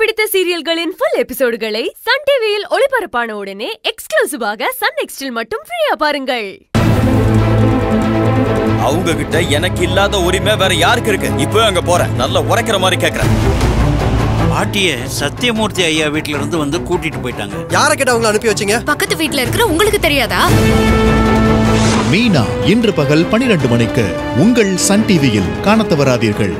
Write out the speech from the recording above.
பிடித்த சீரியல்களின் full எபிசோடுகளை Sun டிவியில் ஒளிபரப்பான உடனே எக்ஸ்க்ளூசிவாக சன் நெக்ஸ்டில் மட்டும் ஃப்ரீயா பாருங்கள். அவங்க கிட்ட எனக்கு இல்லாத உரிமை வேற யாருக்கு இருக்கு? இப்போ அங்க போறேன். நல்லா உரைக்கிற மாதிரி கேக்குறேன். பாட்டிய சத்தியமூர்த்தி ஐயா வீட்ல இருந்து வந்து கூட்டிட்டு போயிட்டாங்க. யாரை கேட்ட அவங்களை அனுப்பி வச்சீங்க? பக்கத்து வீட்ல இருக்கிற உங்களுக்கு தெரியாதா? மீனா இன்று பகல் பனிரெண்டு மணிக்கு உங்கள் சன் டிவியில் காணத் தவறாதீர்கள்.